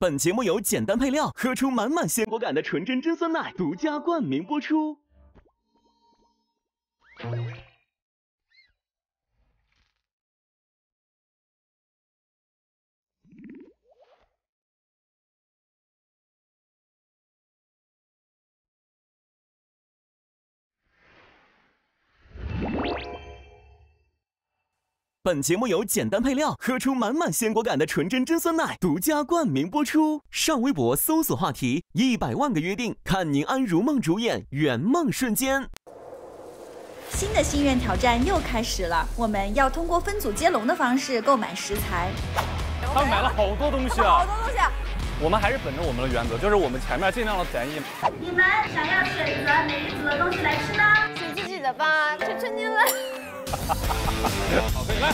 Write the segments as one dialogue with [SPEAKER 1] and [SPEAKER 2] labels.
[SPEAKER 1] 本节目由简单配料喝出满满鲜果感的纯真真酸奶独家冠名播出。本节目由简单配料喝出满满鲜果感的纯真真酸奶独家冠名播出。上微博搜索话题“一百万个约定”，看宁安如梦主演《圆梦瞬间》。
[SPEAKER 2] 新的心愿挑战又开始了，我们要通过分组接龙的方式购买食材。
[SPEAKER 3] 他们买了好多东西啊！
[SPEAKER 4] 好多东西。
[SPEAKER 3] 啊我们还是本着我们的原则，就是我们前面尽量的便宜。
[SPEAKER 5] 你们想要选择哪一组的东西来吃呢？
[SPEAKER 4] 选自己的吧，求求你了。
[SPEAKER 3] 好，可以来。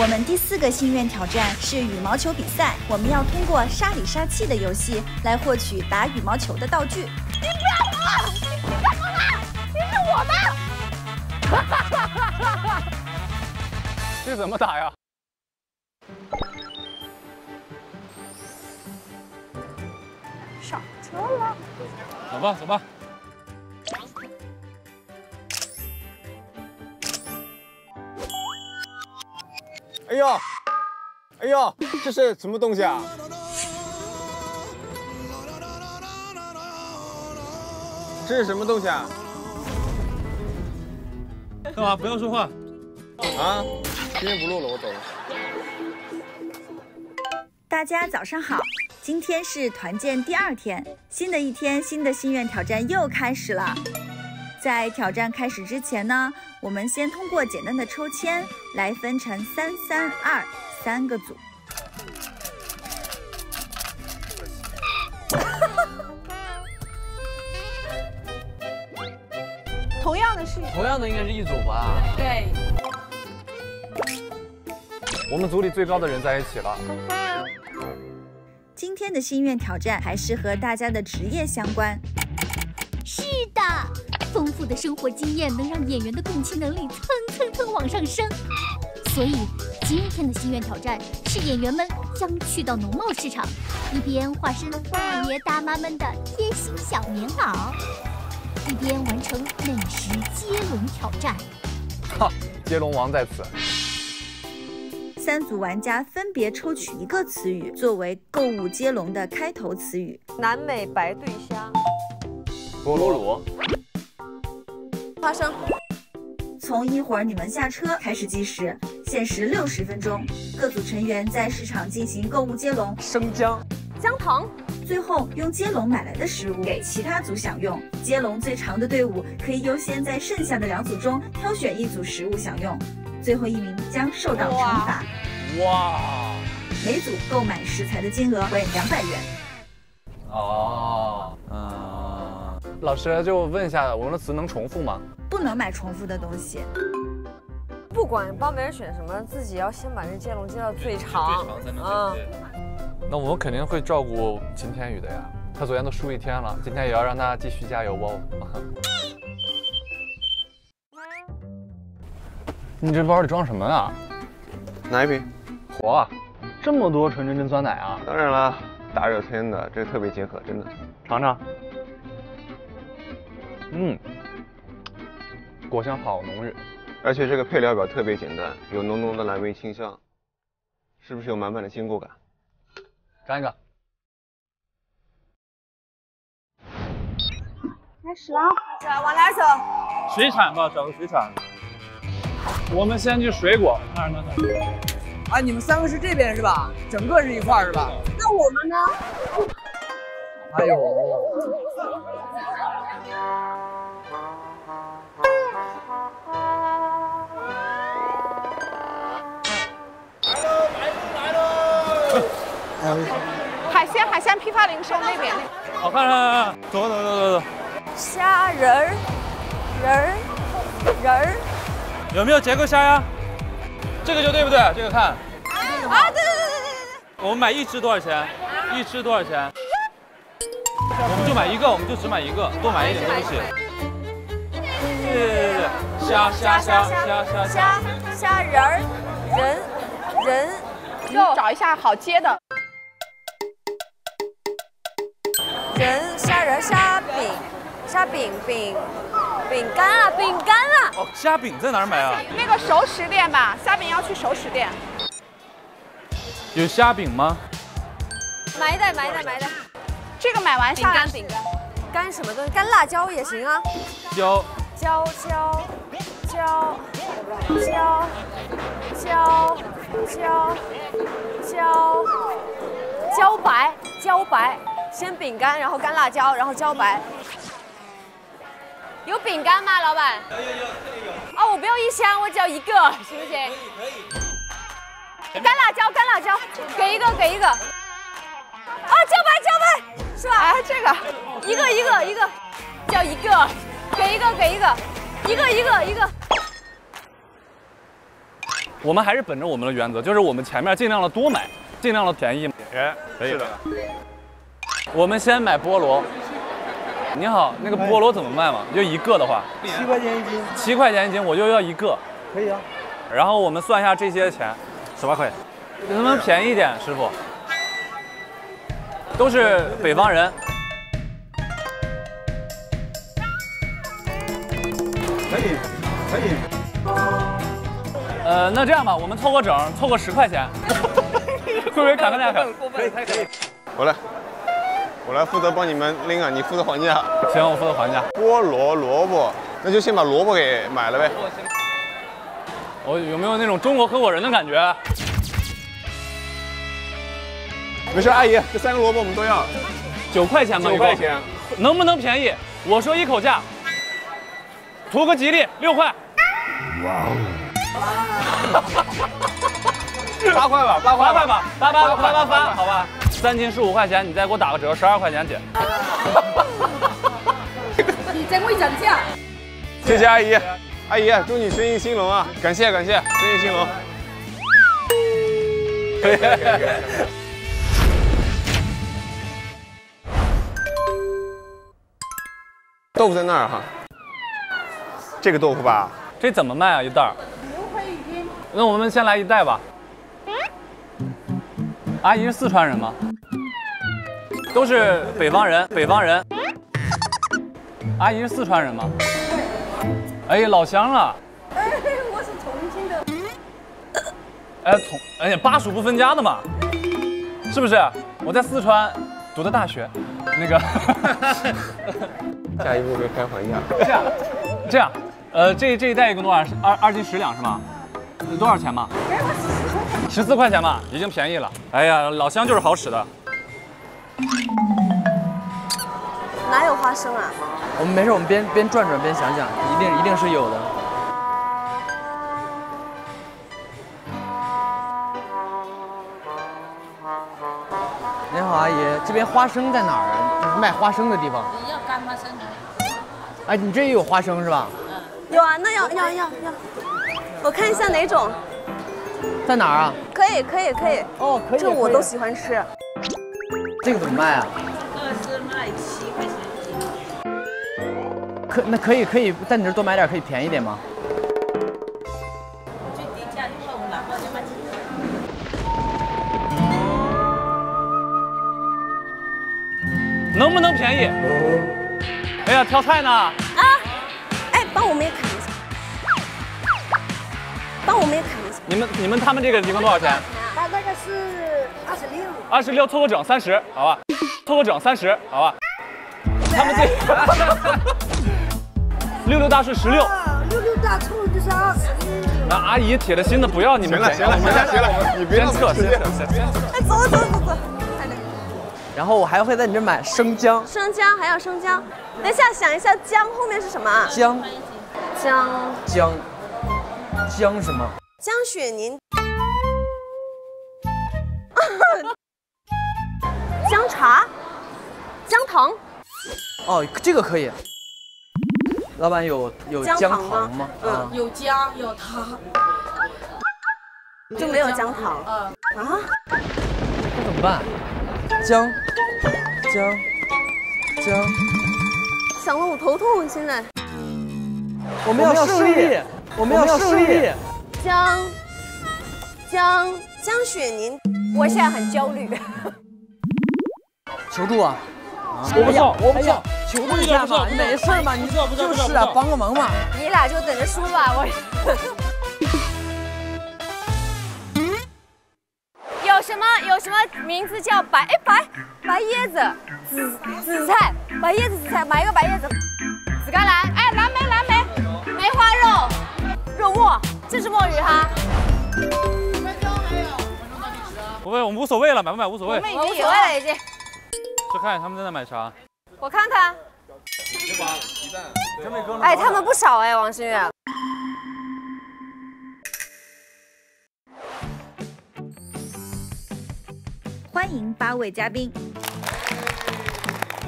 [SPEAKER 2] 我们第四个心愿挑战是羽毛球比赛，我们要通过杀里杀气的游戏来获取打羽毛球的道具。
[SPEAKER 4] 你不要跑！你干嘛？你是我的！
[SPEAKER 3] 这怎么打呀？走吧，走吧。
[SPEAKER 6] 哎呦，哎呦，这是什么东西啊？这是什么东西啊？
[SPEAKER 3] 干嘛？不要说话。
[SPEAKER 6] 啊，今天不录了，我走了。
[SPEAKER 2] 大家早上好，今天是团建第二天，新的一天，新的心愿挑战又开始了。在挑战开始之前呢，我们先通过简单的抽签来分成三三二三个组。
[SPEAKER 4] 同样的是，
[SPEAKER 7] 同样的应该是一组吧？
[SPEAKER 4] 对。
[SPEAKER 3] 我们组里最高的人在一起了。
[SPEAKER 2] 今天的心愿挑战还是和大家的职业相关。
[SPEAKER 8] 是的，丰富的生活经验能让演员的共情能力蹭蹭蹭往上升。所以今天的心愿挑战是演员们将去到农贸市场，一边化身大爷大妈们的贴心小棉袄，一边完成美食接龙挑战。
[SPEAKER 3] 哈，接龙王在此。
[SPEAKER 2] 三组玩家分别抽取一个词语作为购物接龙的开头词语。
[SPEAKER 4] 南美白对虾。
[SPEAKER 3] 菠萝卤。
[SPEAKER 4] 花生。
[SPEAKER 2] 从一会儿你们下车开始计时，限时六十分钟。各组成员在市场进行购物接龙。
[SPEAKER 3] 生姜。
[SPEAKER 4] 姜糖。
[SPEAKER 2] 最后用接龙买来的食物给其他组享用。接龙最长的队伍可以优先在剩下的两组中挑选一组食物享用。最后一名将受到惩罚。
[SPEAKER 3] 哇！
[SPEAKER 2] 每组购买食材的金额为两百元。
[SPEAKER 3] 哦，嗯，老师就问一下，我们的词能重复吗？
[SPEAKER 2] 不能买重复的东西。
[SPEAKER 4] 不管帮别人选什么，自己要先把这接龙接到最长。
[SPEAKER 3] 最长才能啊。那我们肯定会照顾秦天宇的呀，他昨天都输一天了，今天也要让他继续加油哦。你这包里装什么啊？
[SPEAKER 6] 奶一瓶？
[SPEAKER 3] 嚯，这么多纯真真酸奶啊！
[SPEAKER 6] 当然了，大热天的，这特别解渴，真的。
[SPEAKER 3] 尝尝。嗯，果香好浓郁，
[SPEAKER 6] 而且这个配料表特别简单，有浓浓的蓝莓清香，是不是有满满的坚果感？
[SPEAKER 3] 干一个。
[SPEAKER 4] 开始了，往哪走？
[SPEAKER 3] 水产吧，找个水产。我们先去水果，那儿那儿。
[SPEAKER 9] 啊，你们三个是这边是吧？整个是一块是吧？
[SPEAKER 4] 那我们呢？
[SPEAKER 9] 哎呦！
[SPEAKER 4] 海鲜海鲜批发零售那边。
[SPEAKER 3] 好看看，走走走走走。
[SPEAKER 4] 虾仁儿，仁儿，仁儿。
[SPEAKER 3] 有没有结构虾呀？这个就对不对？这个看。
[SPEAKER 4] 啊，对对对对对对。
[SPEAKER 3] 我们买一只多少钱？一只多少钱？我们就买一个，我们就只买一个，多买一点东西。对虾虾虾
[SPEAKER 4] 虾
[SPEAKER 3] 虾虾
[SPEAKER 4] 虾虾仁儿仁仁
[SPEAKER 7] 肉，找一下好接的。
[SPEAKER 4] 仁虾仁虾饼，虾饼饼。饼干啊饼干啊！
[SPEAKER 3] 哦，虾饼在哪儿买啊？
[SPEAKER 7] 那个熟食店吧，虾饼要去熟食店。
[SPEAKER 3] 有虾饼吗？
[SPEAKER 4] 买一袋买一袋买一袋。
[SPEAKER 7] 这个买完
[SPEAKER 4] 饼
[SPEAKER 7] 下来
[SPEAKER 4] 干饼干干什么东西？干辣椒也行啊。
[SPEAKER 3] 椒
[SPEAKER 4] 椒椒椒椒椒椒椒椒白椒白，先饼干，然后干辣椒，然后椒白。有饼干吗，老板？有有有，这里有。哦，我不要一箱，我只要一个，行不行？可以可以。干辣椒，干辣椒，给一个，给一个。啊，椒白，椒白，是吧？
[SPEAKER 7] 哎，这个
[SPEAKER 4] 一个一个一个，叫一个，给一个给一个，一个一个一个。
[SPEAKER 3] 我们还是本着我们的原则，就是我们前面尽量的多买，尽量的便宜。哎，可以的。我们先买菠萝。你好，那个菠萝怎么卖嘛？就一个的话，
[SPEAKER 10] 七块钱一斤，
[SPEAKER 3] 七块钱一斤，我就要一个。
[SPEAKER 10] 可以啊。
[SPEAKER 3] 然后我们算一下这些钱，十八块，能不能便宜一点，师傅？都是北方人，
[SPEAKER 10] 可以，可以。
[SPEAKER 3] 呃，那这样吧，我们凑个整，凑个十块钱，会不会砍个价格？
[SPEAKER 10] 可以，可以，可以。
[SPEAKER 6] 我来，我来负责帮你们拎啊，你负责还价。
[SPEAKER 3] 行，我负责还价。
[SPEAKER 6] 菠萝、萝卜，那就先把萝卜给买了呗。
[SPEAKER 3] 我有没有那种中国合伙人的感觉？
[SPEAKER 6] 没事，阿姨，这三个萝卜我们都要。
[SPEAKER 3] 九块钱吧，
[SPEAKER 6] 九块钱，
[SPEAKER 3] 能不能便宜？我说一口价，图个吉利，六块。
[SPEAKER 10] 哇哦！
[SPEAKER 6] 八块吧，
[SPEAKER 3] 八块吧，八八八八八，好吧。三斤十五块钱，你再给我打个折，十二块钱姐。
[SPEAKER 7] 你真会讲价。
[SPEAKER 6] 谢谢阿姨，阿姨，祝你生意兴隆啊！感谢感谢，生意兴隆。可以可以可以。豆腐在那儿哈，这个豆腐吧，
[SPEAKER 3] 这怎么卖啊？一袋儿？那我们先来一袋吧。阿姨是四川人吗？都是北方人，北方人。阿姨是四川人吗？哎，老乡了。
[SPEAKER 4] 哎，我是重庆的。
[SPEAKER 3] 哎，重哎呀，巴蜀不分家的嘛，是不是？我在四川读的大学，那个。
[SPEAKER 6] 下一步别开还价。
[SPEAKER 3] 这样，这样，呃，这这一袋一共多少？二二斤十两是吗？多少钱嘛？十四块钱吧，已经便宜了。哎呀，老乡就是好使的。
[SPEAKER 4] 哪有花生啊？
[SPEAKER 9] 我们没事，我们边边转转边想想，一定一定是有的。您好，阿姨，这边花生在哪儿啊？卖花生的地方。
[SPEAKER 11] 你要干花生的？
[SPEAKER 9] 哎，你这也有花生是吧？
[SPEAKER 4] 有啊，那要要要要，我看一下哪种。
[SPEAKER 9] 在哪儿啊？
[SPEAKER 4] 可以可以可以。
[SPEAKER 9] 哦，可以。
[SPEAKER 4] 这我都喜欢吃。
[SPEAKER 9] 这个怎么卖啊？
[SPEAKER 11] 这个是卖七块钱一斤。
[SPEAKER 9] 可那可以可以在你这多买点，可以便宜点吗？
[SPEAKER 11] 最低价六块五，哪块就卖七
[SPEAKER 3] 能不能便宜？哎呀，挑菜呢。啊！
[SPEAKER 4] 哎，帮我们也砍一下。帮我们也砍一下。
[SPEAKER 3] 你们你们他们这个一共多少钱？
[SPEAKER 4] 他那个是二十六。
[SPEAKER 3] 二十六，凑个整三十，好吧？凑个整三十，好吧？他们这 六六大顺十六。
[SPEAKER 4] 六六大凑就是二十六。
[SPEAKER 3] 那阿姨铁了心的不要你们
[SPEAKER 6] 行了行了行了行了，你别
[SPEAKER 3] 先撤先撤先撤。
[SPEAKER 4] 哎，走走走走。
[SPEAKER 9] 然后我还会在你这买生姜。
[SPEAKER 4] 生姜还要生姜，等一下想一下姜后面是什么啊？
[SPEAKER 9] 姜。
[SPEAKER 4] 姜。
[SPEAKER 9] 姜。姜什么？
[SPEAKER 4] 姜雪宁。姜茶。姜糖。
[SPEAKER 9] 哦，这个可以。老板有有
[SPEAKER 4] 姜
[SPEAKER 9] 姜
[SPEAKER 4] 糖吗
[SPEAKER 9] 糖吗？
[SPEAKER 4] 嗯
[SPEAKER 9] 啊
[SPEAKER 11] 有姜有糖。
[SPEAKER 4] 就没有姜糖。
[SPEAKER 11] 嗯。
[SPEAKER 4] 啊？
[SPEAKER 9] 那怎么办？姜，姜，姜。
[SPEAKER 4] 想得我头痛，现在。
[SPEAKER 9] 我们要胜利，我们要胜利。
[SPEAKER 4] 江江江雪宁，我现在很焦虑。
[SPEAKER 9] 求助啊！
[SPEAKER 12] 我不要，我不要，
[SPEAKER 9] 求助一下嘛，没事嘛，你就是啊，帮个忙嘛。
[SPEAKER 4] 你俩就等着输吧，我。有什么有什么名字叫白哎白白椰子紫紫菜白椰子紫菜买一个白椰子紫甘蓝哎蓝莓蓝莓梅花肉肉末这是墨鱼哈。
[SPEAKER 3] 不会，我们无所谓了，买不买无所谓。
[SPEAKER 4] 我们已经无所谓了已经。
[SPEAKER 3] 去看他们在那买啥。
[SPEAKER 4] 我看看。哎，他们不少哎，王心月。
[SPEAKER 2] 欢迎八位嘉宾。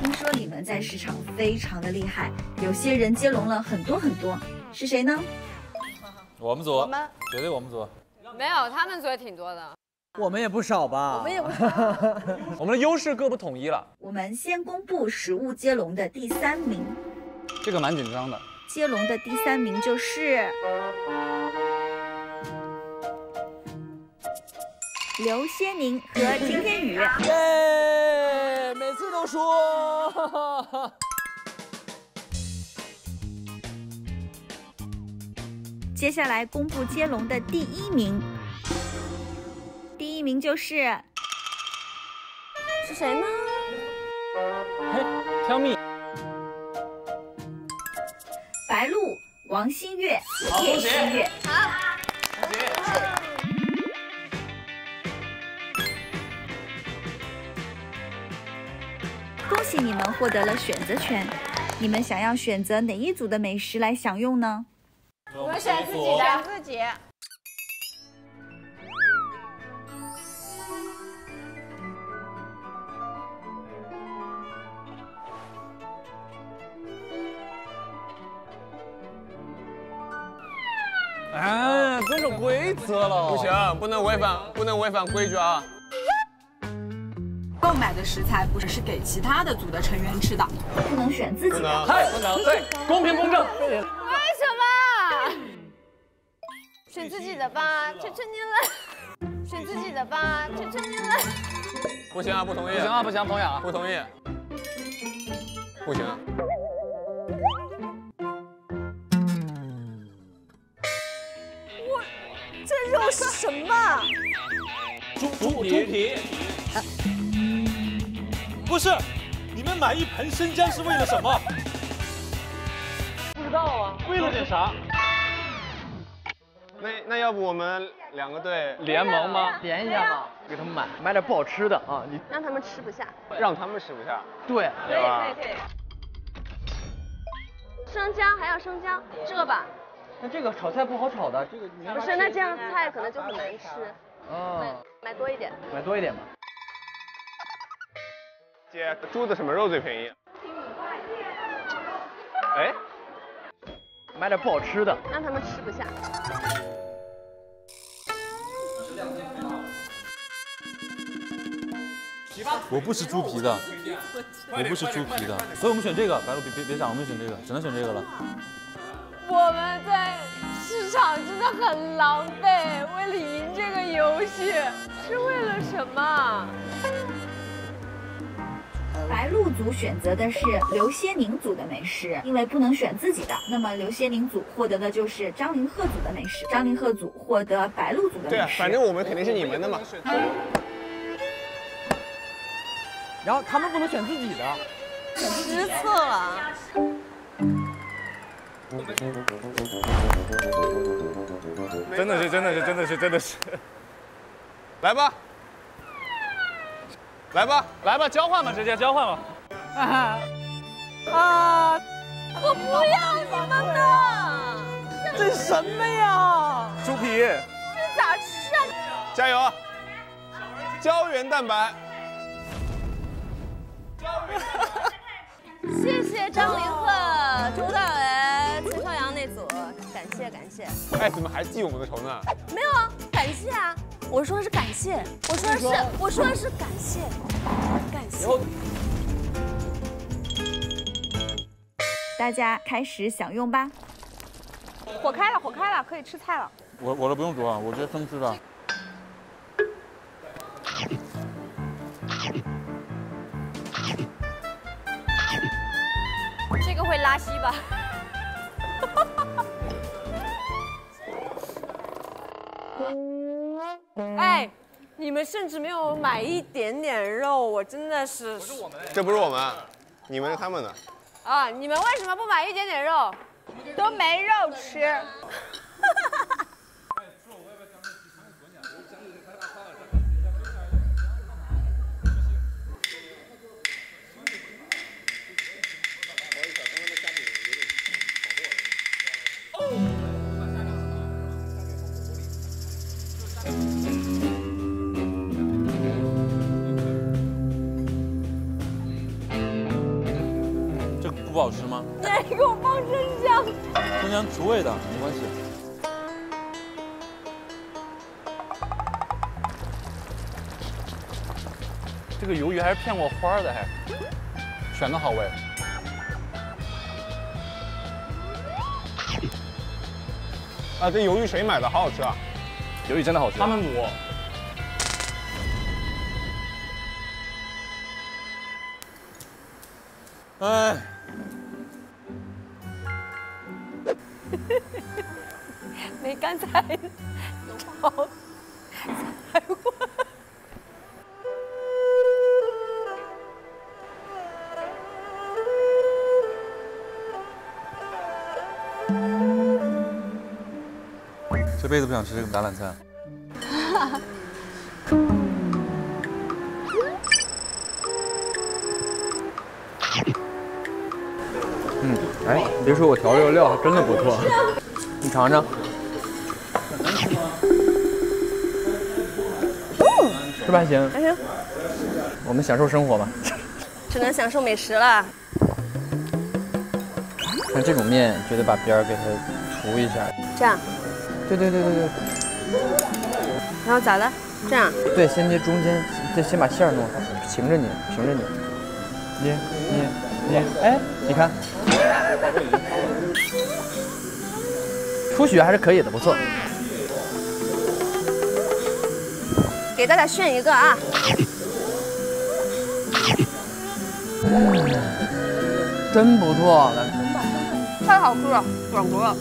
[SPEAKER 2] 听说你们在市场非常的厉害，有些人接龙了很多很多，是谁呢？
[SPEAKER 3] 我们组，
[SPEAKER 4] 我们
[SPEAKER 3] 绝对我们组。
[SPEAKER 4] 没有，他们组也挺多的。
[SPEAKER 9] 我们也不少吧？
[SPEAKER 4] 我们也不少。
[SPEAKER 3] 我们的优势各不统一了。
[SPEAKER 2] 我们先公布食物接龙的第三名。
[SPEAKER 3] 这个蛮紧张的。
[SPEAKER 2] 接龙的第三名就是刘歇宁和金天宇。
[SPEAKER 9] 耶！每次都输。
[SPEAKER 2] 接下来公布接龙的第一名。第一名就是
[SPEAKER 4] 是谁呢？
[SPEAKER 3] 嘿，Tell me。
[SPEAKER 2] 白鹿、王新月、叶新月。
[SPEAKER 4] 好，
[SPEAKER 2] 恭喜你们获得了选择权。你们想要选择哪一组的美食来享用呢？
[SPEAKER 4] 我们选自己的，自己。
[SPEAKER 3] 哎，遵守规则了。
[SPEAKER 6] 不行，不能违反，不能违反规矩啊！
[SPEAKER 7] 购买的食材不是给其他的组的成员吃的，
[SPEAKER 2] 不能选自己的。
[SPEAKER 3] 嗨，不能，对，公平公正。
[SPEAKER 4] 的吧，求求你了。选自己的吧，求求你了。
[SPEAKER 6] 不行啊，不同意。
[SPEAKER 3] 不行啊，不行，彭雅，
[SPEAKER 6] 不同意。不行。
[SPEAKER 4] 我，这肉是什么？
[SPEAKER 12] 猪猪猪皮。不是，你们买一盆生姜是为了什么？
[SPEAKER 3] 不知道啊，
[SPEAKER 12] 为了点啥？
[SPEAKER 6] 要不我们两个队
[SPEAKER 3] 联盟吗？
[SPEAKER 9] 联一下吧，给他们买买点不好吃的啊！你
[SPEAKER 4] 让他们吃不下，
[SPEAKER 6] 让他们吃不下。
[SPEAKER 9] 对，
[SPEAKER 4] 可以可以可以。生姜还要生姜，这个吧。
[SPEAKER 9] 那这个炒菜不好炒的，这个
[SPEAKER 4] 不是，那这样菜可能就很难吃。
[SPEAKER 9] 哦，
[SPEAKER 4] 买多一点。
[SPEAKER 9] 买多一点吧。
[SPEAKER 6] 姐，猪的什么肉最便宜？哎，
[SPEAKER 9] 买点不好吃的，
[SPEAKER 4] 让他们吃不下。
[SPEAKER 12] 我不吃猪皮的，我不吃猪皮的，所以我们选这个。白鹿，别别别想，我们选这个，只能选这个了。
[SPEAKER 4] 我们在市场真的很狼狈，为了赢这个游戏，是为了什么？
[SPEAKER 2] 白鹿组选择的是刘歇宁组的美食，因为不能选自己的，那么刘歇宁组获得的就是张凌赫组的美食，张凌赫组获得白鹿组的美食。
[SPEAKER 6] 对啊，反正我们肯定是你们的嘛。
[SPEAKER 9] 然后他们不能选自己的，
[SPEAKER 4] 失策了。
[SPEAKER 3] 真的是，真的是，真的是，真的是。
[SPEAKER 6] 来吧，来吧，
[SPEAKER 3] 来吧，交换吧，直接交换吧。
[SPEAKER 4] 啊！我不要你们的！
[SPEAKER 9] 这什么呀？
[SPEAKER 3] 猪皮。
[SPEAKER 4] 这咋吃啊？
[SPEAKER 6] 加油！胶原蛋白。
[SPEAKER 4] 谢谢张凌赫、周大为、崔少阳那组，感谢感谢。
[SPEAKER 6] 哎，怎么还记我们的仇呢？
[SPEAKER 4] 没有啊，感谢啊！我说的是感谢，我说的是我说的是感谢，感谢。
[SPEAKER 2] 大家开始享用吧。
[SPEAKER 4] 火开了，火开了，可以吃菜了。
[SPEAKER 12] 我我的不用煮啊，我直接生吃的。
[SPEAKER 4] 这个会拉稀吧？哎，你们甚至没有买一点点肉，我真的是。不是我们。
[SPEAKER 6] 这不是我们，你们是他们的。
[SPEAKER 4] 啊，你们为什么不买一点点肉？都没肉吃。
[SPEAKER 3] 鱼还是骗过花儿的，还选的好喂。
[SPEAKER 6] 啊，这鱿鱼谁买的？好好吃啊！
[SPEAKER 3] 鱿鱼真的好吃。他们煮。
[SPEAKER 12] 哎，辈子不想吃这个橄榄菜。
[SPEAKER 9] 嗯，哎，你别说我调这个料真的不错，你尝尝。是吧？还行。
[SPEAKER 4] 还行。
[SPEAKER 9] 我们享受生活吧。
[SPEAKER 4] 只能享受美食了。
[SPEAKER 9] 像这种面就得把边儿给它涂一下。
[SPEAKER 4] 这样。
[SPEAKER 9] 对对对对对。
[SPEAKER 4] 然后咋的？这样。
[SPEAKER 9] 对，先捏中间，再先把馅儿弄好，平着捏，平着捏，捏捏捏。哎，你看，出血还是可以的，不错。
[SPEAKER 4] 给大家炫一个啊。
[SPEAKER 9] 嗯真不错，来。
[SPEAKER 4] 太好吃了，软骨了。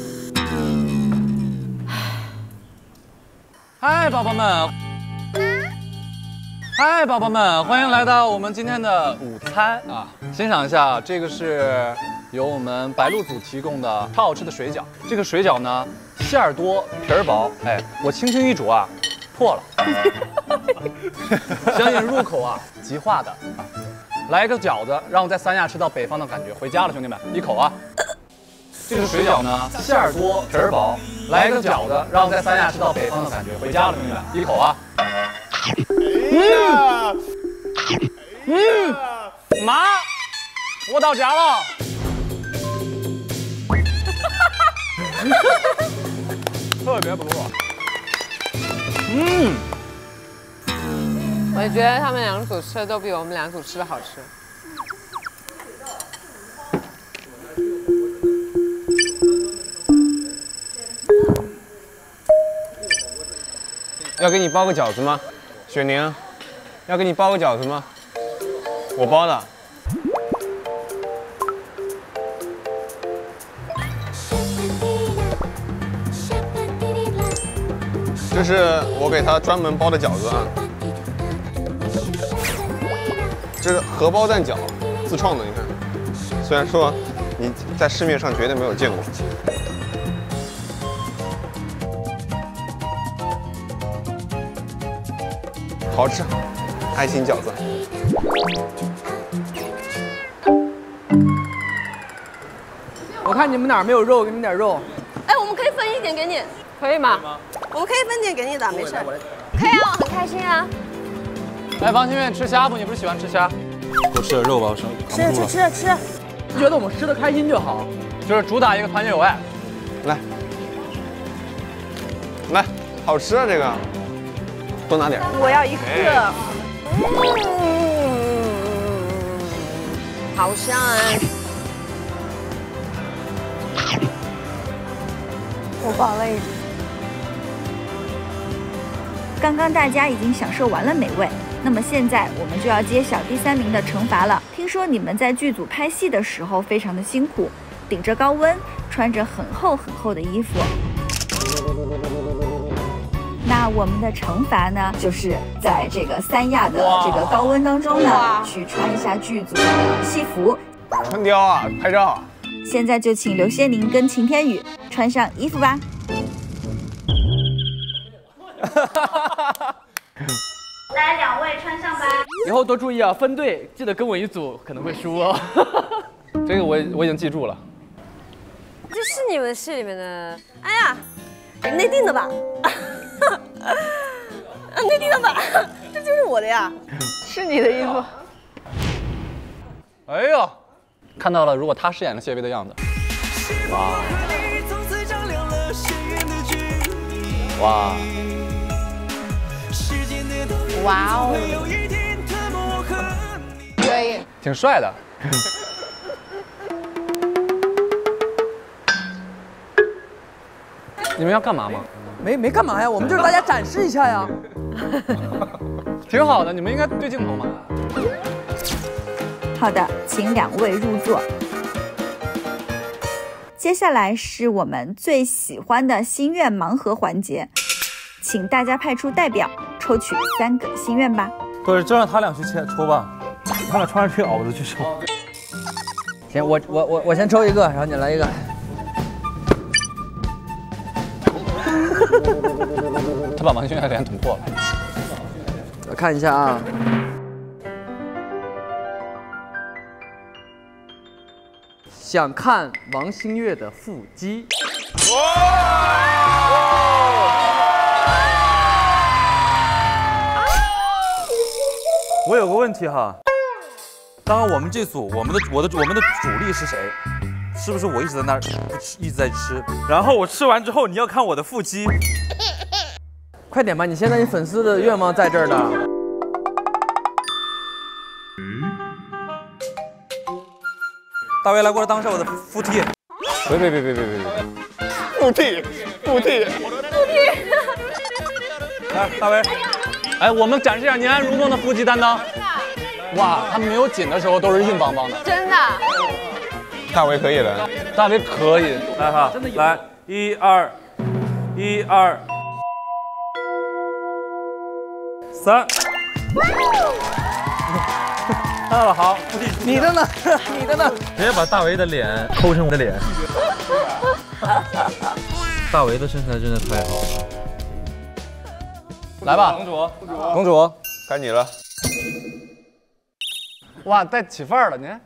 [SPEAKER 3] 嗨，宝宝们！嗨，宝宝们，欢迎来到我们今天的午餐啊！欣赏一下，这个是由我们白鹿组提供的超好吃的水饺。这个水饺呢，馅儿多，皮儿薄，哎，我轻轻一煮啊，破了。相信入口啊，即化的。来一个饺子，让我在三亚吃到北方的感觉。回家了，兄弟们，一口啊！这个水饺呢，馅儿多，皮儿薄。来个饺子，让我在三亚吃到北方的感觉。回家了，兄弟们，一口啊！嗯，嗯，妈，我到家了。特别不错。嗯，
[SPEAKER 4] 我觉得他们两组吃的都比我们两组吃的好吃。
[SPEAKER 6] 要给你包个饺子吗，雪宁？要给你包个饺子吗？我包的。这是我给他专门包的饺子啊，这是荷包蛋饺，自创的。你看，虽然说你在市面上绝对没有见过。好吃，爱心饺子。
[SPEAKER 9] 我看你们哪儿没有肉，给你们点肉。
[SPEAKER 4] 哎，我们可以分一点给你，可以吗？我们可以分点给你的，没事。可以啊，我很开心啊。
[SPEAKER 3] 来，王心月，吃虾不？你不是喜欢吃虾？
[SPEAKER 12] 多吃点肉吧，我生
[SPEAKER 4] 吃吃吃吃。
[SPEAKER 9] 觉得我们吃的开心就好，
[SPEAKER 3] 就是主打一个团结友爱。
[SPEAKER 6] 来，来，好吃啊这个。多拿点。
[SPEAKER 4] 我要一个。嗯，好香啊！我饱了已经。
[SPEAKER 2] 刚刚大家已经享受完了美味，那么现在我们就要揭晓第三名的惩罚了。听说你们在剧组拍戏的时候非常的辛苦，顶着高温，穿着很厚很厚的衣服。那我们的惩罚呢，就是在这个三亚的这个高温当中呢，去穿一下剧组的戏服。
[SPEAKER 6] 穿貂啊，拍照。
[SPEAKER 2] 现在就请刘仙宁跟秦天宇穿上衣服吧。
[SPEAKER 5] 来，两位穿上吧。
[SPEAKER 9] 以后多注意啊，分队记得跟我一组，可能会输哦。
[SPEAKER 3] 这个我我已经记住了。
[SPEAKER 4] 这是你们戏里面的？哎呀，内定的吧？内定的吧？这就是我的呀，是你的衣服。
[SPEAKER 3] 哎呦，看到了，如果他饰演了谢飞的样子，哇，哇，
[SPEAKER 4] 哇哦，
[SPEAKER 3] 可以，挺帅的。你们要干嘛吗？
[SPEAKER 9] 没没干嘛呀，我们就是大家展示一下呀。
[SPEAKER 3] 挺好的，你们应该对镜头嘛。
[SPEAKER 2] 好的，请两位入座。接下来是我们最喜欢的心愿盲盒环节，请大家派出代表抽取三个心愿吧。
[SPEAKER 12] 不是，就让他俩去签抽吧，他俩穿上去袄子去抽。
[SPEAKER 9] 行，我我我我先抽一个，然后你来一个。
[SPEAKER 3] 他把王心月的脸捅破了。
[SPEAKER 9] 我看一下啊。想看王星月的腹肌。
[SPEAKER 12] 我有个问题哈，刚刚我们这组，我们的我的我们的主力是谁？是不是我一直在那儿吃，一直在吃？然后我吃完之后，你要看我的腹肌。
[SPEAKER 9] 快点吧，你现在你粉丝的愿望在这儿呢。
[SPEAKER 12] 大卫来过来当一下我的腹肌。
[SPEAKER 3] 别别别别别别别！
[SPEAKER 6] 腹肌，腹肌，
[SPEAKER 4] 腹肌。
[SPEAKER 12] 来，大卫。
[SPEAKER 3] 哎，我们展示一下宁安如梦的腹肌担当。哇，他没有紧的时候都是硬邦邦的。
[SPEAKER 4] 真的。
[SPEAKER 6] 大卫可以的，
[SPEAKER 3] 大卫可以。
[SPEAKER 12] 来哈，来，一二，一二，三。看到了，好，
[SPEAKER 9] 你的呢？你的呢？
[SPEAKER 12] 直接把大为的脸抠成我的脸。大为的身材真的太好了。
[SPEAKER 3] 来吧，
[SPEAKER 12] 公主，
[SPEAKER 3] 公主，
[SPEAKER 6] 该你了。
[SPEAKER 3] 哇，带起范儿了，你看。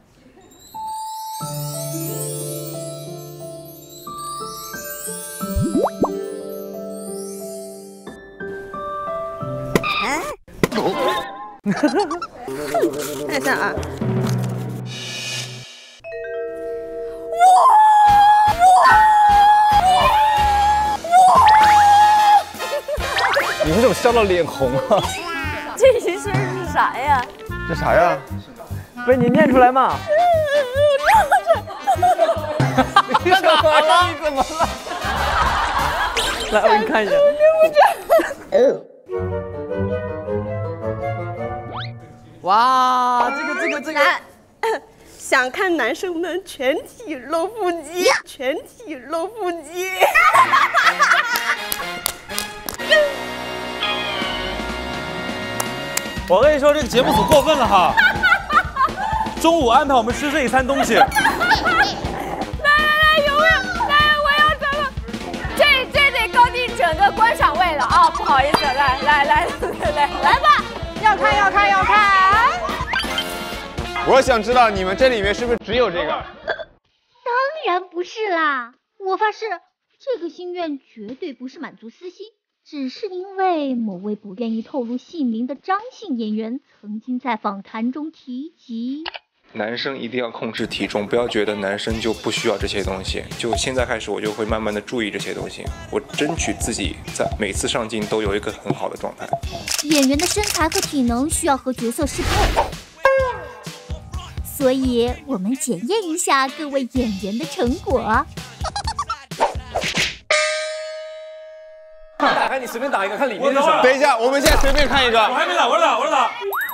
[SPEAKER 4] 看一下啊。
[SPEAKER 3] 你们怎么笑到脸红啊？
[SPEAKER 4] 这一声是啥呀？
[SPEAKER 6] 这啥呀？
[SPEAKER 9] 不是你念出来嘛？
[SPEAKER 3] 你怎么了？你怎么了？
[SPEAKER 9] 来，我给你看一下。哇，这个这个这个，
[SPEAKER 4] 想看男生们全体露腹肌，全体露腹肌。
[SPEAKER 12] 我跟你说，这个节目组过分了哈！中午安排我们吃这一餐东西。
[SPEAKER 4] 来来来，有没有？来，我要走了。这这得高低整个观赏位了啊！不好意思，来来来来来来吧，要看要看要看。
[SPEAKER 6] 我想知道你们这里面是不是只有这个？
[SPEAKER 8] 当然不是啦！我发誓，这个心愿绝对不是满足私心，只是因为某位不愿意透露姓名的张姓演员曾经在访谈中提及。
[SPEAKER 13] 男生一定要控制体重，不要觉得男生就不需要这些东西。就现在开始，我就会慢慢的注意这些东西，我争取自己在每次上镜都有一个很好的状态。
[SPEAKER 8] 演员的身材和体能需要和角色适配，所以我们检验一下各位演员的成果。
[SPEAKER 3] 开，你随便打一个，看里面是什么。
[SPEAKER 6] 等一下，我们现在随便看一个。
[SPEAKER 12] 我还没打，我打，我打。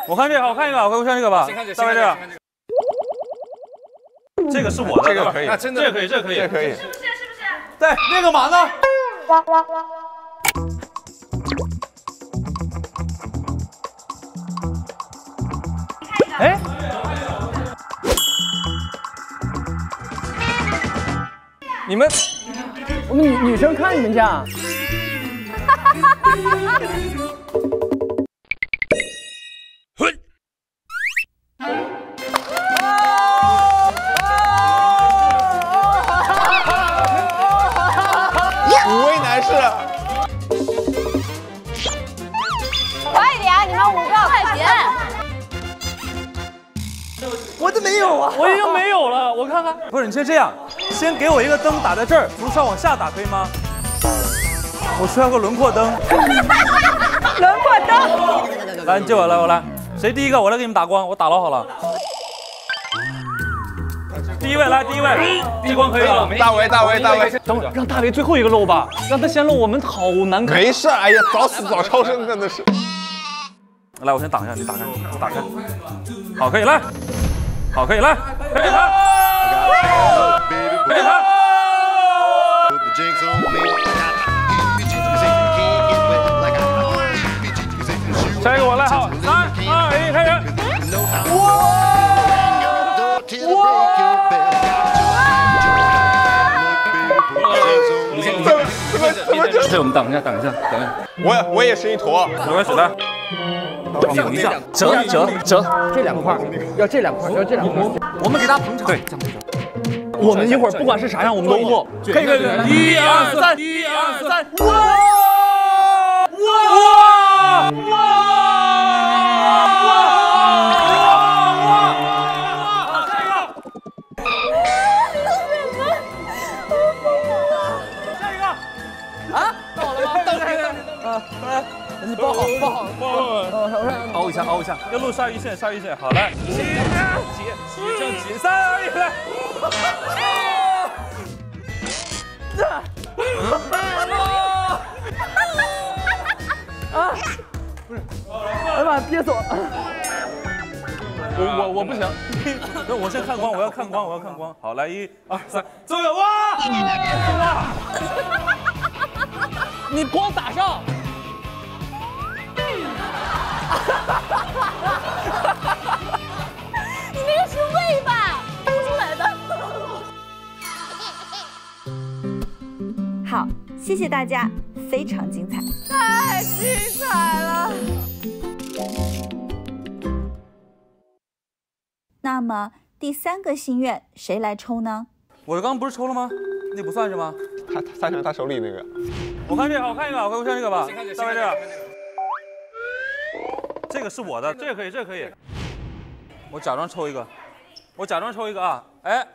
[SPEAKER 12] 我看这个，我看一个，我看这个吧。
[SPEAKER 3] 先看这个，
[SPEAKER 12] 先看这个，这个是我的，
[SPEAKER 6] 这个可以
[SPEAKER 12] 那真的，这个可以，这个可以，
[SPEAKER 6] 这可以。
[SPEAKER 5] 是不是？是不是？
[SPEAKER 12] 对，那个马呢？
[SPEAKER 3] 哎，你们，
[SPEAKER 9] 我们女女生看你们家。没有啊，
[SPEAKER 3] 我已经没有了，我看看。
[SPEAKER 12] 不是，你先这样，先给我一个灯打在这儿，从上往下打可以吗？我需要个轮廓灯。
[SPEAKER 4] 轮廓灯。
[SPEAKER 12] 来，你借我来，我来。谁第一个？我来给你们打光，我打捞好了。第一位来，第一位，第一光可以了。
[SPEAKER 6] 大为，大为，大为，
[SPEAKER 3] 等会儿让大为最后一个露吧，让他先露，我们好难看。
[SPEAKER 6] 没事，哎呀，早死早超生，真的是。
[SPEAKER 12] 来，我先挡一下，你打开，打开。好，可以来。好，可以来，可以来，可以来。下一个我来，好，三二一，开始。
[SPEAKER 3] 你对，我们等一下，等一下，等一下。
[SPEAKER 6] 我我也是一坨。
[SPEAKER 12] 没关系，来。
[SPEAKER 3] 拧一下，折折折，
[SPEAKER 9] 这两块要这两块，要这两块。
[SPEAKER 3] 我们给他捧场。对，我们一会儿不管是啥样，我们都过。
[SPEAKER 12] 可以可以可以。一二三，一二三，哇哇哇！
[SPEAKER 9] 你 包好，包好，
[SPEAKER 12] 包好，
[SPEAKER 3] 凹一下，凹一下，
[SPEAKER 12] 要露鲨鱼线，鲨鱼线，好来，起起起正起，三二一，来。
[SPEAKER 9] 啊！不是，哎妈，憋死我！
[SPEAKER 12] 我我我不行，那我先看光，我要看光，我要看光。好，来一二三，走哇！
[SPEAKER 3] 你光打上。
[SPEAKER 4] 你那个是胃吧？凸出来的。
[SPEAKER 2] 好，谢谢大家，非常精彩，
[SPEAKER 4] 太精彩了。
[SPEAKER 2] 那么第三个心愿谁来抽呢？
[SPEAKER 12] 我刚刚不是抽了吗？那不算是吗？
[SPEAKER 6] 他他他他手里那个。
[SPEAKER 12] 我看这个，我看一个，我看这个吧。大卫这个。这个是我的，这个可以，这个可以。我假装抽一个，我假装抽一个啊！哎，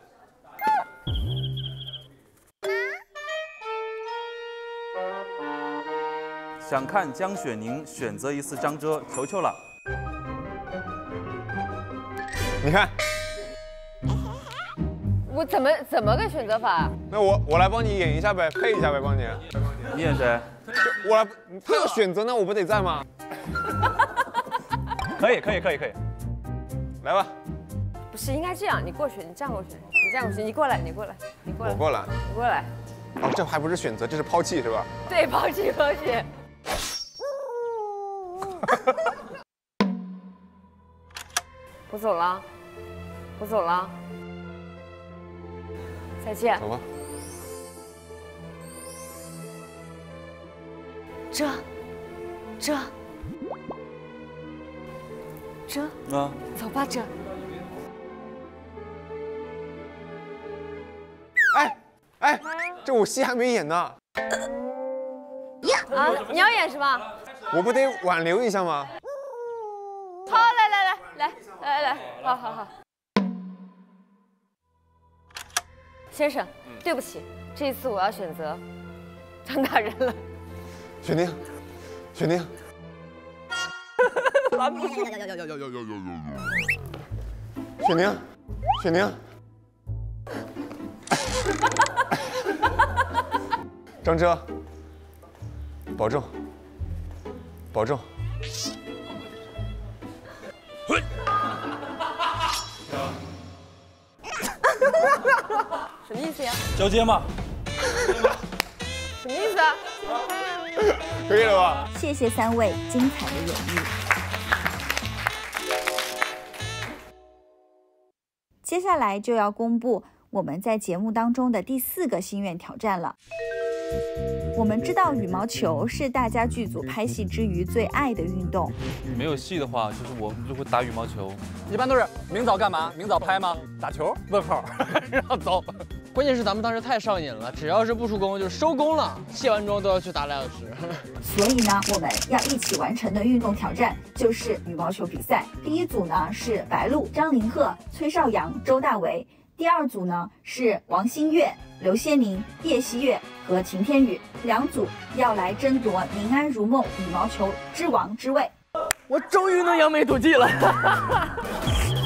[SPEAKER 12] 想看江雪宁选择一次张遮，求求了。
[SPEAKER 6] 你看，
[SPEAKER 4] 我怎么怎么个选择法？
[SPEAKER 6] 那我我来帮你演一下呗，配一下呗，帮你。
[SPEAKER 12] 你演谁？
[SPEAKER 6] 我来，他要选择，那我不得在吗？
[SPEAKER 3] 可以，可以，可以，可以。
[SPEAKER 6] 来吧。
[SPEAKER 4] 不是应该这样，你过去，你站过去，你站过去，你过来，你过来，你过来。
[SPEAKER 6] 我过来。
[SPEAKER 4] 你过来。
[SPEAKER 6] 哦，这还不是选择，这是抛弃是吧？
[SPEAKER 4] 对，抛弃，抛弃。我走了，我走了，再见。
[SPEAKER 6] 走吧。
[SPEAKER 4] 这，这。遮
[SPEAKER 12] 啊，
[SPEAKER 4] 走吧，哲。
[SPEAKER 6] 哎哎，这我戏还没演呢。
[SPEAKER 4] 啊，你要演是吧？
[SPEAKER 6] 我不得挽留一下吗？
[SPEAKER 4] 好，来来来来来来，好好好。先生，对不起，这一次我要选择张大人了。
[SPEAKER 6] 雪宁，雪宁。
[SPEAKER 9] 拦不住。
[SPEAKER 6] 雪宁，雪宁，张哲，保重，保重。
[SPEAKER 4] 什么意思呀？
[SPEAKER 12] 交接嘛。
[SPEAKER 4] 什么意思啊？
[SPEAKER 6] 可以了吧？
[SPEAKER 2] 谢谢三位精彩的演绎。接下来就要公布我们在节目当中的第四个心愿挑战了。我们知道羽毛球是大家剧组拍戏之余最爱的运动，
[SPEAKER 3] 没有戏的话，就是我们就会打羽毛球。一般都是明早干嘛？明早拍吗？打球？问号，然后走。
[SPEAKER 9] 关键是咱们当时太上瘾了，只要是不出工就收工了，卸完妆都要去打俩小时。
[SPEAKER 2] 所以呢，我们要一起完成的运动挑战就是羽毛球比赛。第一组呢是白鹿、张凌赫、崔少阳、周大为；第二组呢是王馨月、刘仙宁、叶希月和秦天宇，两组要来争夺宁安如梦羽毛球之王之位。
[SPEAKER 9] 我终于能扬眉吐气了。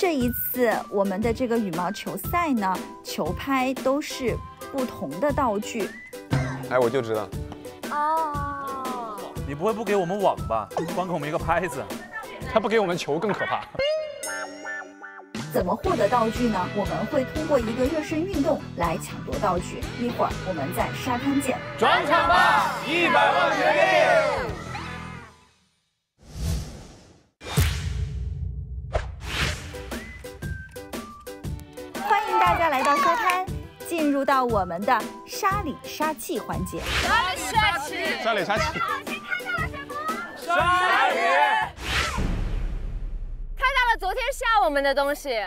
[SPEAKER 2] 这一次我们的这个羽毛球赛呢，球拍都是不同的道具。
[SPEAKER 6] 哎，我就知道，
[SPEAKER 4] 哦，
[SPEAKER 12] 你不会不给我们网吧？光给我们一个拍子，
[SPEAKER 3] 他不给我们球更可怕。
[SPEAKER 2] 怎么获得道具呢？我们会通过一个热身运动来抢夺道具。一会儿我们在沙滩见。
[SPEAKER 3] 转场吧，一百万决
[SPEAKER 2] 大家来到沙滩，进入到我们的沙里沙气环节。
[SPEAKER 4] 沙里沙气，
[SPEAKER 6] 沙里沙气。
[SPEAKER 3] 鲨鱼。
[SPEAKER 4] 看到了昨天吓我们的东西。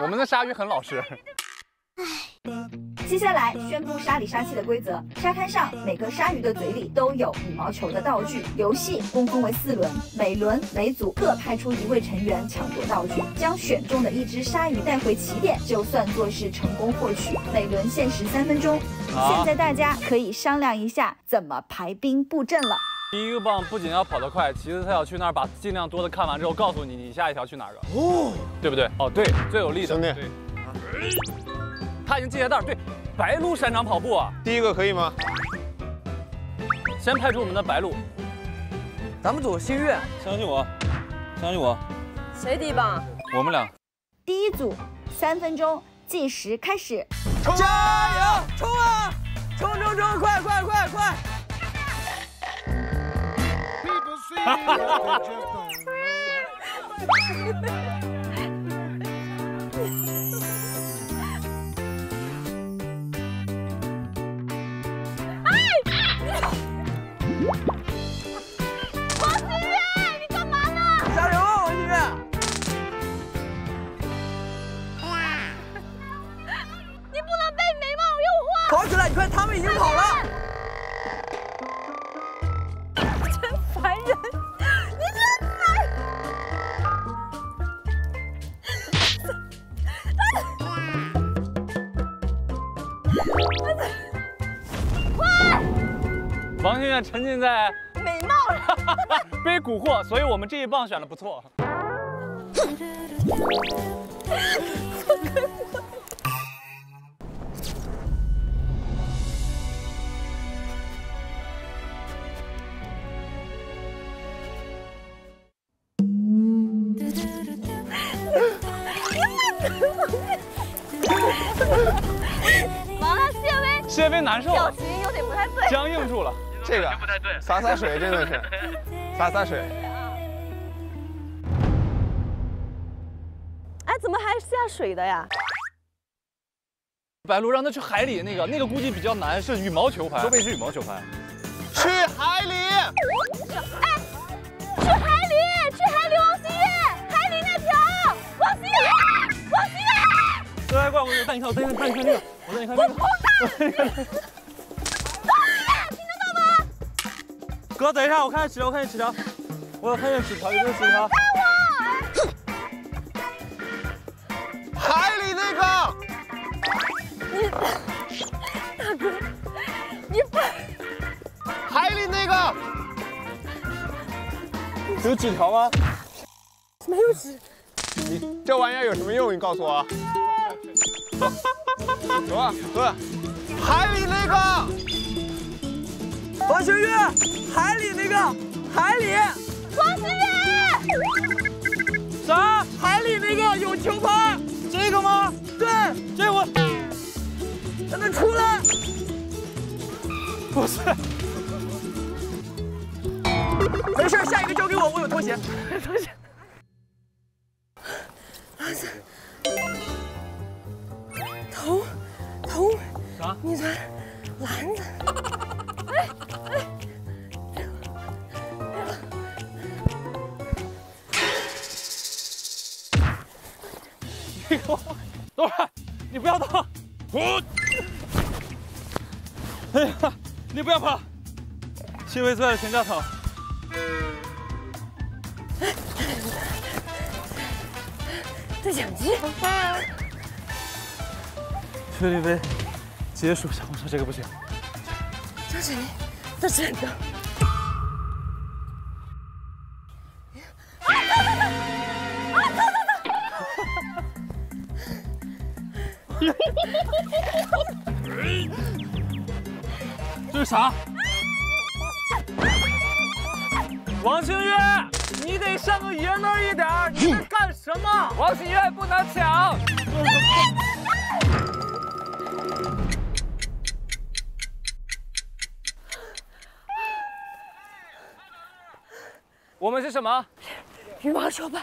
[SPEAKER 3] 我们的鲨鱼很老实。
[SPEAKER 2] 接下来宣布沙里沙气的规则：沙滩上每个鲨鱼的嘴里都有羽毛球的道具。游戏共分为四轮，每轮每组各派出一位成员抢夺道具，将选中的一只鲨鱼带回起点，就算作是成功获取。每轮限时三分钟。现在大家可以商量一下怎么排兵布阵了。
[SPEAKER 3] 第一个棒不仅要跑得快，其次他要去那儿把尽量多的看完之后，告诉你你下一条去哪儿个，哦，对不对？哦，对，最有力的，
[SPEAKER 6] 兄弟
[SPEAKER 3] 对。他已经系鞋带儿，对，白鹿擅长跑步啊。
[SPEAKER 6] 第一个可以吗？
[SPEAKER 3] 先派出我们的白鹿，
[SPEAKER 9] 咱们组新月，
[SPEAKER 12] 相信我，相信我，
[SPEAKER 4] 谁第一棒？
[SPEAKER 12] 我们俩。
[SPEAKER 2] 第一组三分钟计时开始。
[SPEAKER 9] 加油，冲啊，冲冲冲，快快快快！
[SPEAKER 4] 王
[SPEAKER 9] 他们已经跑了。
[SPEAKER 4] 真烦人，你真烦。快！
[SPEAKER 3] 王心月沉浸在
[SPEAKER 4] 美貌了。
[SPEAKER 3] 被蛊惑，所以我们这一棒选的不错。难受，
[SPEAKER 4] 表情有点不太对。
[SPEAKER 3] 僵硬住了。
[SPEAKER 6] 这个不太对洒洒水真的是，洒洒水。
[SPEAKER 4] 哎，怎么还下水的呀？
[SPEAKER 3] 白鹿让他去海里那个，那个估计比较难，是羽毛球拍。
[SPEAKER 12] 说不定是羽毛球拍。
[SPEAKER 6] 去海里。
[SPEAKER 4] 哎，去海里，去海里，王心月，海里那条，王心月，王心月，
[SPEAKER 12] 来，过来，我带你看，我带你看，带你看这个，我带你看这个。哥，等一下，我看见纸条，我看见纸条，我有看见纸条，有没有纸条？
[SPEAKER 6] 海里那个，
[SPEAKER 4] 你，大哥，你不，
[SPEAKER 6] 海里那个，
[SPEAKER 12] 有纸条吗？
[SPEAKER 4] 没有纸，
[SPEAKER 6] 你这玩意儿有什么用？你告诉我。走，走啊，喝。海里那个，
[SPEAKER 9] 王星月，海里那个，海里。
[SPEAKER 4] 王星月。
[SPEAKER 9] 啥？海里那个有球拍，这个吗？对，这我。让他出来。
[SPEAKER 12] 不是。
[SPEAKER 9] 没事，下一个交给我，我有拖鞋。拖鞋。
[SPEAKER 4] 你穿篮子。哎哎。
[SPEAKER 12] 你给我，等会儿，你不要动。我。哎呀，你不要跑。轻微在全家疼。
[SPEAKER 4] 对讲机。
[SPEAKER 12] 薛立飞，结束小红书这个不行。
[SPEAKER 4] 张雪玲，这是的。
[SPEAKER 12] 这是啥？王星月，你得像个爷们儿一点儿！你在干什么？王星月不能抢！我们是什么？
[SPEAKER 4] 羽毛球拍。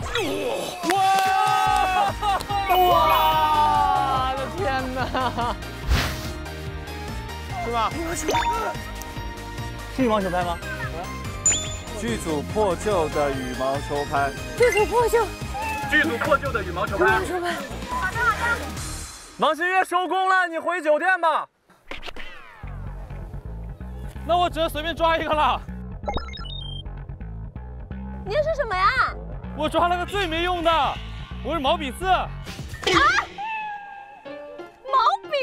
[SPEAKER 12] 哇！哇！我的天哪！
[SPEAKER 6] 是吧？
[SPEAKER 4] 羽毛球。拍。
[SPEAKER 9] 是羽毛球拍吗？剧组破旧的羽毛球拍。
[SPEAKER 4] 剧组破旧。
[SPEAKER 12] 剧组破旧的羽毛球
[SPEAKER 4] 羽
[SPEAKER 12] 拍。
[SPEAKER 4] 毛球拍。
[SPEAKER 5] 好的好的。
[SPEAKER 12] 王新月收工了，你回酒店吧。那我只能随便抓一个了。
[SPEAKER 4] 你这是什么呀？
[SPEAKER 12] 我抓了个最没用的，我是毛笔字。啊！
[SPEAKER 4] 毛笔？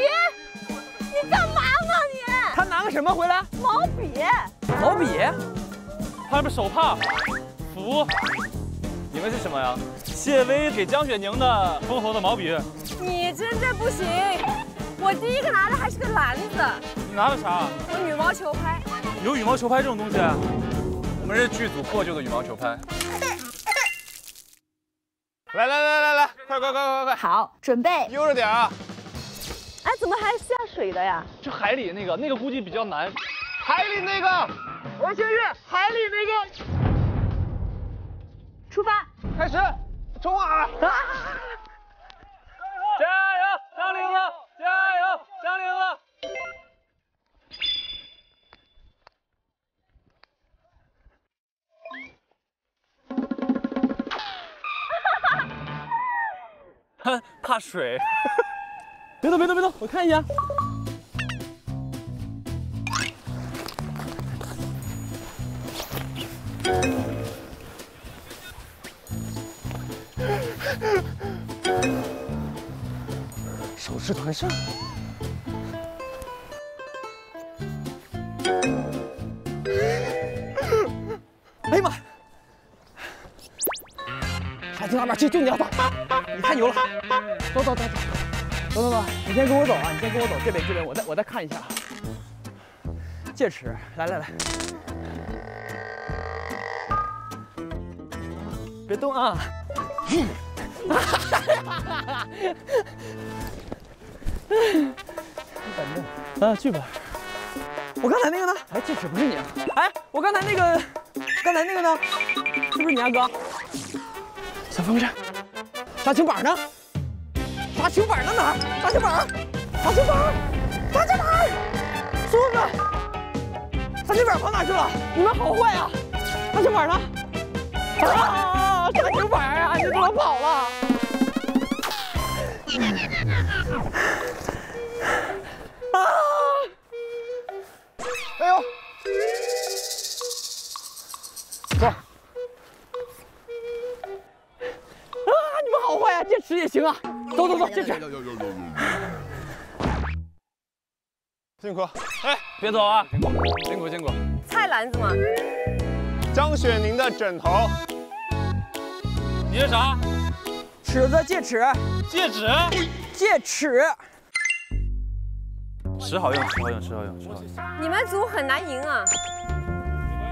[SPEAKER 4] 你干嘛呢你？
[SPEAKER 9] 他拿个什么回来？
[SPEAKER 4] 毛笔。
[SPEAKER 9] 毛笔？
[SPEAKER 12] 还有手帕、符。你们是什么呀？谢薇给江雪宁的封侯的毛笔。
[SPEAKER 4] 你真的不行！我第一个拿的还是个篮子。
[SPEAKER 12] 你拿的啥？
[SPEAKER 4] 我羽毛球拍。
[SPEAKER 12] 有羽毛球拍这种东西？我们是剧组破旧的羽毛球拍。
[SPEAKER 6] 来来来来来，快快快快快！
[SPEAKER 2] 好，准备。
[SPEAKER 6] 悠着点啊！
[SPEAKER 4] 哎，怎么还下水的呀？
[SPEAKER 12] 就海里那个，那个估计比较难。
[SPEAKER 6] 海里那个，
[SPEAKER 9] 王星月，海里那个，
[SPEAKER 2] 出发，
[SPEAKER 6] 开始，冲啊！
[SPEAKER 12] 加怕水。
[SPEAKER 9] 别动，别动，别动，我看一眼。手持团扇。还去哪去？就你要走，你太牛了！走走走走。走走走，你先跟我走啊！你先跟我走，这边这边，我再我再看一下。戒尺，来来来，别动啊！啊，去吧。我刚才那个呢？哎，戒尺不是你啊！哎，我刚才那个，刚才那个呢？是不是你啊，哥？小风扇，大青板呢？砸球板在哪儿？打球板，砸球板，砸球板，松子，砸球板跑哪去了？你们好坏啊！砸球板呢？啊，砸球板
[SPEAKER 6] 辛苦。
[SPEAKER 12] 哎，别走啊！辛苦辛苦。
[SPEAKER 4] 菜篮子吗？
[SPEAKER 6] 张雪宁的枕头。
[SPEAKER 12] 你是啥？
[SPEAKER 9] 尺子戒尺，
[SPEAKER 3] 戒指，
[SPEAKER 9] 戒尺。
[SPEAKER 12] 尺好用，尺好用，尺好用，尺好用。
[SPEAKER 4] 你们组很难赢啊！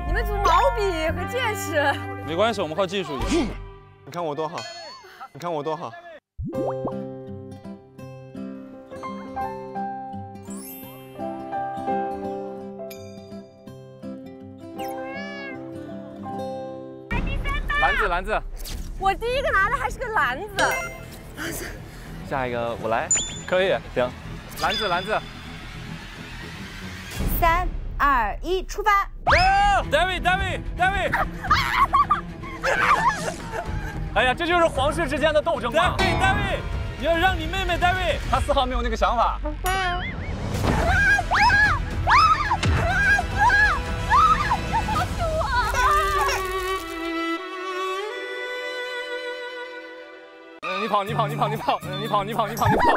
[SPEAKER 4] 你们组毛笔和戒尺。
[SPEAKER 12] 没关系，我们靠技术赢。
[SPEAKER 6] 你看我多好，你看我多好。
[SPEAKER 3] 篮子，
[SPEAKER 4] 我第一个拿的还是个篮子。
[SPEAKER 3] 下一个我来，可以，行。篮子，篮子。
[SPEAKER 2] 三二一，出发
[SPEAKER 3] ！David，David，David！哎呀，这就是皇室之间的斗争嘛
[SPEAKER 12] ！David，David，你要让你妹妹 David，
[SPEAKER 3] 他丝毫没有那个想法。你跑，你跑，你跑，你跑，你跑，你跑，你跑，你跑。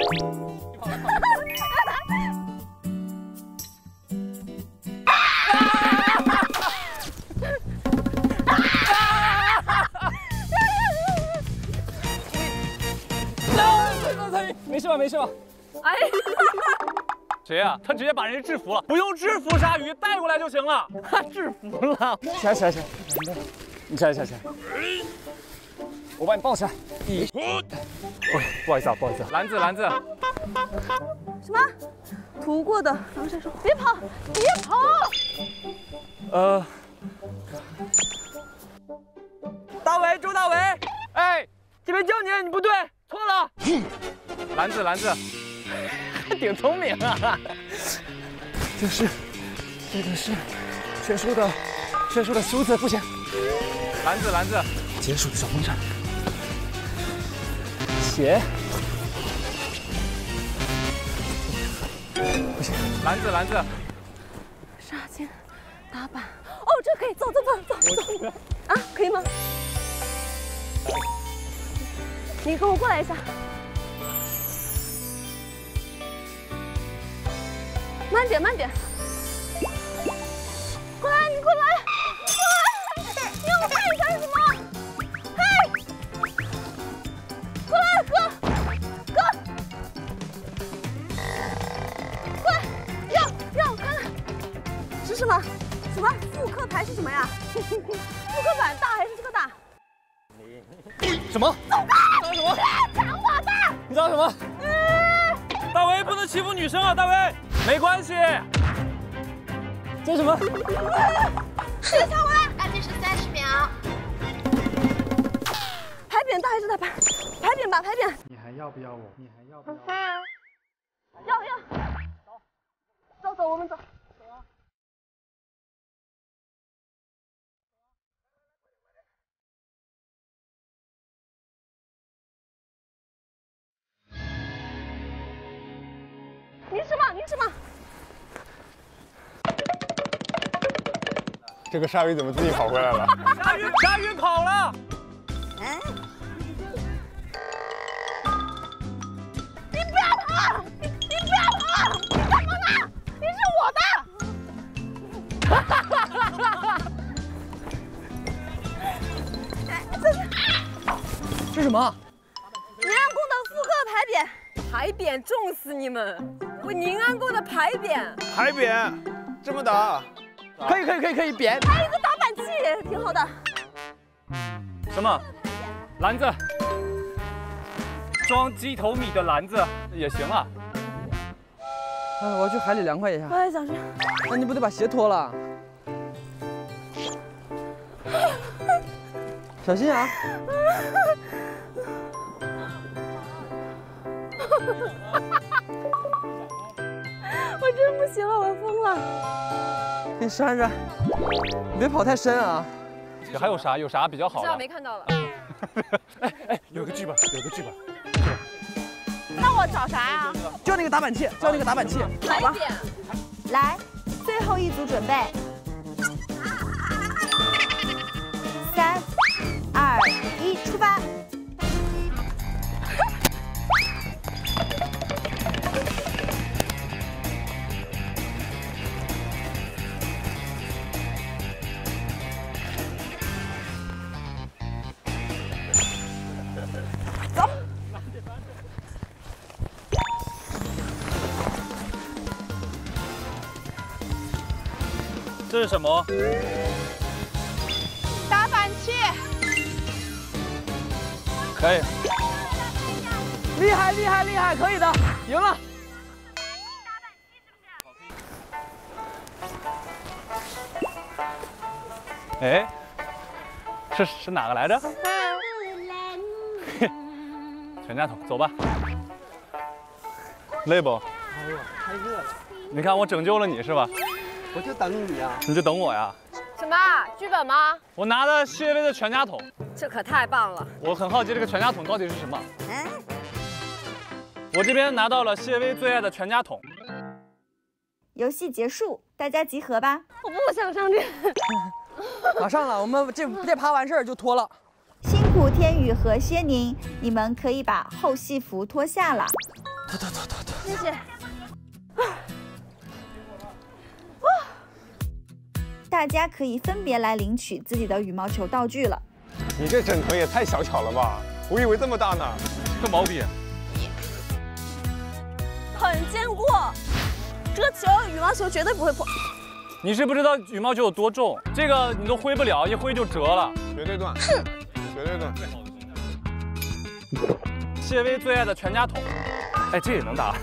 [SPEAKER 3] 没事吧？没事吧？哎，谁呀？他直接把人家制服了，不用制服鲨鱼，带过来就行了。他制服了。
[SPEAKER 9] 起来，起来，起来！你起来，起来，起来！我把你抱起来。一，不好意思啊，不好意思。
[SPEAKER 3] 篮子，篮子。
[SPEAKER 4] 什么？涂过的防晒霜。别跑，别跑。
[SPEAKER 9] 呃，大伟，周大伟，
[SPEAKER 3] 哎，
[SPEAKER 9] 这边叫你，你不对，错了。
[SPEAKER 3] 篮子，篮子，还 挺聪明啊。
[SPEAKER 9] 这是，这个是选手的选手的梳子，不行。
[SPEAKER 3] 篮子，篮子，
[SPEAKER 9] 结束的小风扇。鞋，不行。
[SPEAKER 3] 篮子，篮子，
[SPEAKER 4] 纱巾，打板。哦，这可以，走走走走走。啊，可以吗？你跟我过来一下。慢点，慢点。过来，你过来，过来，你要我看你干什么？过来，哥，哥，过来，让让我看看，是什么？什么复刻牌是什么呀？复刻版大还是这个大？
[SPEAKER 3] 什么？
[SPEAKER 4] 走开！
[SPEAKER 3] 什么？
[SPEAKER 4] 抢我的！
[SPEAKER 3] 你知道什么？
[SPEAKER 12] 大为不能欺负女生啊，大为。
[SPEAKER 3] 没关系。
[SPEAKER 9] 这是什么？
[SPEAKER 4] 是抢我牌匾吧，牌点。
[SPEAKER 10] 你还要不要我？你还要不要？
[SPEAKER 4] 要要。走走走，我们走。您吃吧，您吃吧。
[SPEAKER 6] 这个鲨鱼怎么自己跑回来了？
[SPEAKER 3] 鲨鱼，鲨鱼跑了。
[SPEAKER 4] 哎。不要跑！你你不要跑！你干嘛呢？你是我的。哈哈哈哈哈哈！这是
[SPEAKER 9] 什么？
[SPEAKER 4] 宁安宫的复刻牌匾。牌匾重死你们！我宁安宫的牌匾。
[SPEAKER 6] 牌匾，这么打？
[SPEAKER 9] 可以可以可以可以扁。
[SPEAKER 4] 还有一个打板器挺好的。
[SPEAKER 3] 什么？篮子？装鸡头米的篮子也行啊。
[SPEAKER 9] 哎，我要去海里凉快一下。
[SPEAKER 4] 我也想去。
[SPEAKER 9] 那你不得把鞋脱了？小心啊！
[SPEAKER 4] 我真不行了，我要疯了。
[SPEAKER 9] 给你扇扇，你别跑太深啊。
[SPEAKER 3] 这还有啥？有啥比较好
[SPEAKER 4] 知道没看到了。
[SPEAKER 3] 哎哎，有个剧本，有个剧本。
[SPEAKER 4] 找啥呀？
[SPEAKER 9] 就那个打板器，就那个打板器。
[SPEAKER 4] 好吧。
[SPEAKER 2] 来，最后一组准备。三、二、一，出发！
[SPEAKER 3] 是什么？
[SPEAKER 4] 打板器。
[SPEAKER 3] 可以。
[SPEAKER 9] 厉害厉害厉害，可以的，赢了。
[SPEAKER 3] 哎，是是哪个来着？全家桶，走吧。累不？
[SPEAKER 10] 哎呦，太热了。
[SPEAKER 3] 你看我拯救了你是吧？
[SPEAKER 10] 我就等你呀。
[SPEAKER 3] 你就等我呀。
[SPEAKER 4] 什么剧本吗？
[SPEAKER 3] 我拿的谢薇的全家桶。
[SPEAKER 4] 这可太棒了。
[SPEAKER 3] 我很好奇这个全家桶到底是什么。我这边拿到了谢薇最爱的全家桶。
[SPEAKER 2] 游戏结束，大家集合吧。
[SPEAKER 4] 我不想上去。
[SPEAKER 9] 马上了，我们这这趴完事儿就脱了。
[SPEAKER 2] 辛苦天宇和薛宁，你们可以把后戏服脱下了。
[SPEAKER 9] 脱脱脱脱脱。
[SPEAKER 4] 谢谢。
[SPEAKER 2] 大家可以分别来领取自己的羽毛球道具了。
[SPEAKER 6] 你这枕头也太小巧了吧！我以为这么大呢。
[SPEAKER 3] 这毛笔。
[SPEAKER 4] 很坚固，这个球羽毛球绝对不会破。
[SPEAKER 3] 你是不知道羽毛球有多重，这个你都挥不了，一挥就折了，
[SPEAKER 6] 绝对断。
[SPEAKER 4] 哼，
[SPEAKER 6] 绝对断。
[SPEAKER 3] 谢威最爱的全家桶，哎，这也能打。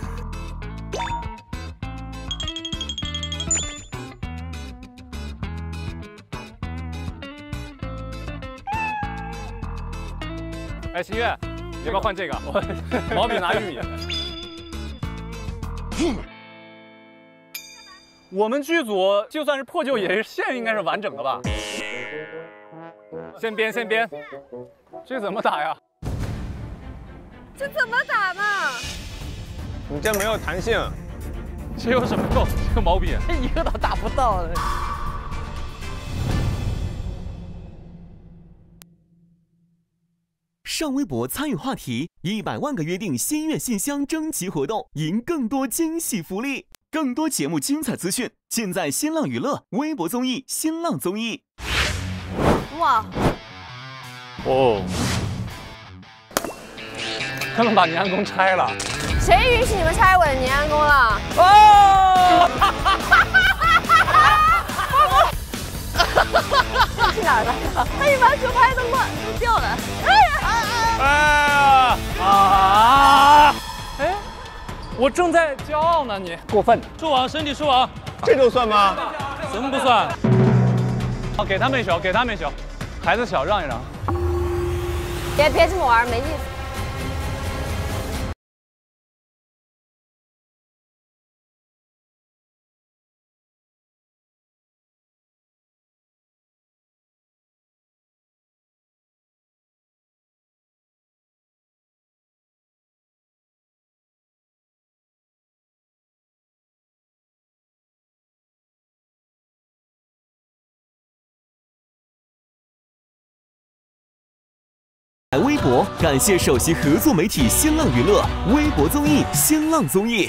[SPEAKER 3] 哎，新月，要不要换这个？我 毛笔拿玉米。我们剧组就算是破旧，也是线应该是完整的吧？先编，先编。这怎么打呀？
[SPEAKER 4] 这怎么打嘛？
[SPEAKER 6] 你这没有弹性。
[SPEAKER 3] 这有什么用？这个毛笔
[SPEAKER 9] 一个都打不到。
[SPEAKER 1] 上微博参与话题，一百万个约定心愿信箱征集活动，赢更多惊喜福利。更多节目精彩资讯，尽在新浪娱乐微博综艺新浪综艺。
[SPEAKER 4] 哇！
[SPEAKER 3] 哦，他们把年安宫拆了。
[SPEAKER 4] 谁允许你们拆我的年安宫了？
[SPEAKER 9] 哦！
[SPEAKER 4] 去哪儿了？他羽毛球拍都乱，都掉了。
[SPEAKER 3] 啊！哎，我正在骄傲呢，你
[SPEAKER 6] 过分！
[SPEAKER 3] 收网，身体收网，
[SPEAKER 6] 这就算吗？
[SPEAKER 3] 怎么不算？好，给他们一球，给他们一球。孩子小，让一让。
[SPEAKER 4] 别别这么玩，没意思。
[SPEAKER 1] 微博感谢首席合作媒体新浪娱乐微博综艺新浪综艺。